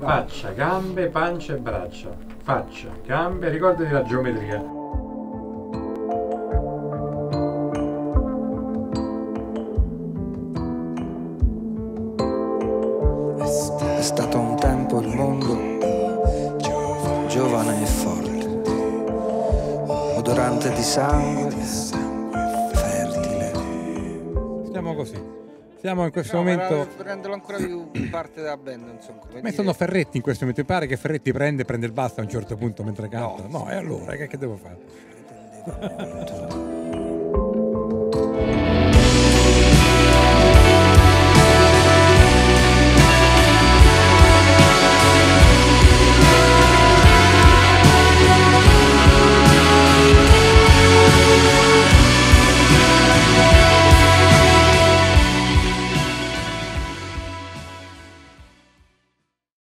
Faccia, gambe, pancia e braccia. Faccia, gambe, ricordati la geometria. È stato un tempo il mondo giovane e forte, odorante di sangue, fertile. Siamo così. Siamo in questo No, momento. per renderlo ancora più parte della band, insomma. come Ma dire. sono Ferretti in questo momento. Mi pare che Ferretti prende, prende il basso a un certo punto mentre canta. No, e allora che, che devo fare?